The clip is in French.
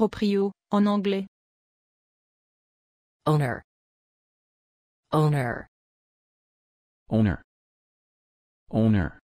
Proprio, en anglais. owner. Owner. Owner. Owner.